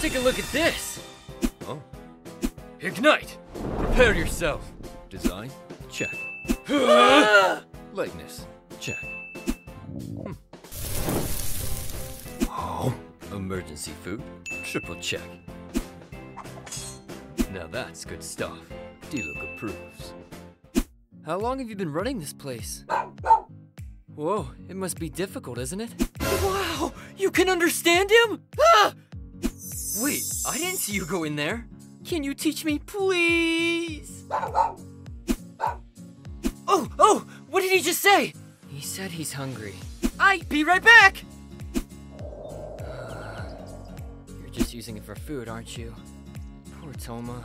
Take a look at this. Oh. Ignite. Prepare yourself. Design, check. Lightness, check. Hmm. Oh, emergency food, triple check. Now that's good stuff. Diluc approves. How long have you been running this place? Whoa, it must be difficult, isn't it? Wow, you can understand him? Ah! Wait, I didn't see you go in there. Can you teach me, please? Oh, oh, what did he just say? He said he's hungry. I be right back. Uh, you're just using it for food, aren't you? Poor Thoma.